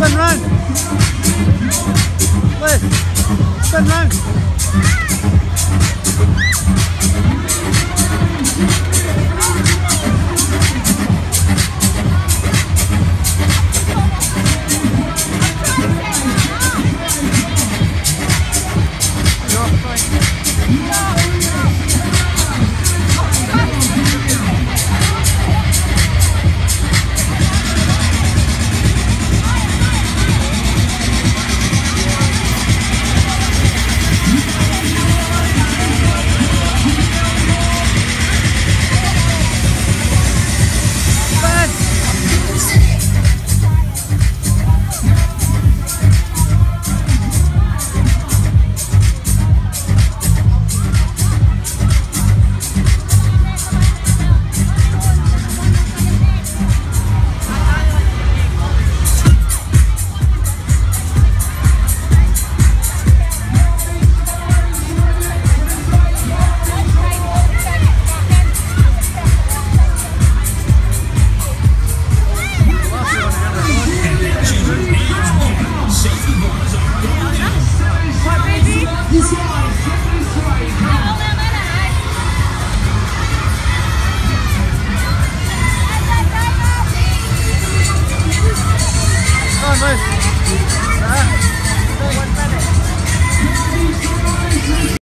Spin round. Lift. Spin round.